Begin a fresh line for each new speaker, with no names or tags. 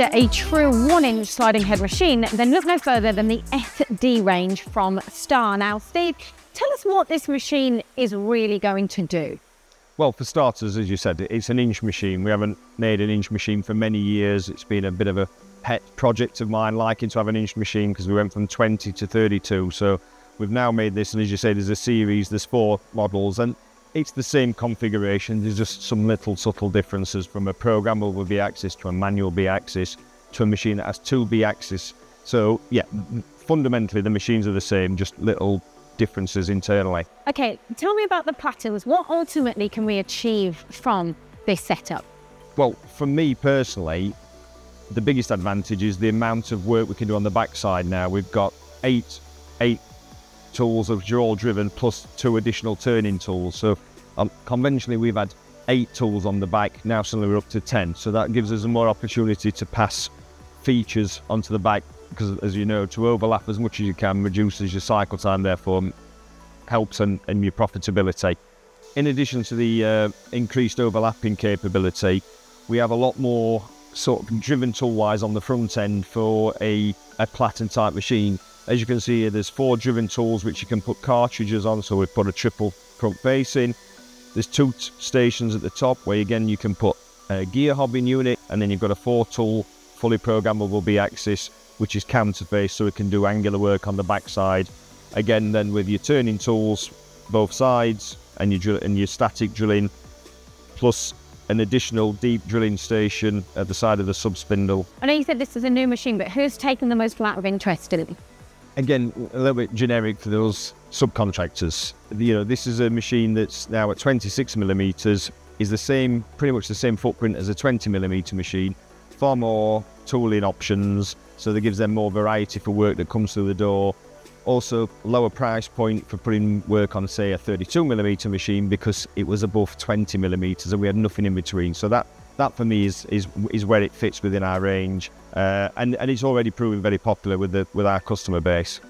after a true one inch sliding head machine, then look no further than the SD range from Star. Now, Steve, tell us what this machine is really going to do.
Well, for starters, as you said, it's an inch machine. We haven't made an inch machine for many years. It's been a bit of a pet project of mine, liking to have an inch machine because we went from 20 to 32. So we've now made this, and as you say, there's a series, there's four models, and it's the same configuration. There's just some little subtle differences from a programmable B axis to a manual B axis to a machine that has two B axis. So yeah, fundamentally the machines are the same, just little differences internally.
Okay, tell me about the plateaus. What ultimately can we achieve from this setup?
Well, for me personally, the biggest advantage is the amount of work we can do on the backside now. We've got eight, eight tools are all driven plus two additional turning tools. So um, conventionally we've had eight tools on the back, now suddenly we're up to 10. So that gives us more opportunity to pass features onto the back because as you know, to overlap as much as you can reduces your cycle time, therefore helps and, and your profitability. In addition to the uh, increased overlapping capability, we have a lot more sort of driven tool wise on the front end for a, a platen type machine. As you can see here, there's four driven tools which you can put cartridges on. So we've put a triple front facing. There's two stations at the top where again you can put a gear hobbing unit and then you've got a four tool fully programmable B axis which is counterface so it can do angular work on the backside. Again, then with your turning tools, both sides, and your, and your static drilling, plus an additional deep drilling station at the side of the sub spindle.
I know you said this is a new machine, but who's taken the most amount of interest in it?
Again, a little bit generic for those subcontractors. You know, this is a machine that's now at 26 millimeters, is the same, pretty much the same footprint as a 20 millimeter machine, far more tooling options, so that gives them more variety for work that comes through the door. Also, lower price point for putting work on, say, a 32 millimeter machine because it was above 20 millimeters and we had nothing in between. So that that for me is is is where it fits within our range, uh, and and it's already proven very popular with the with our customer base.